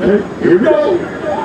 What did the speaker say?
Here we go.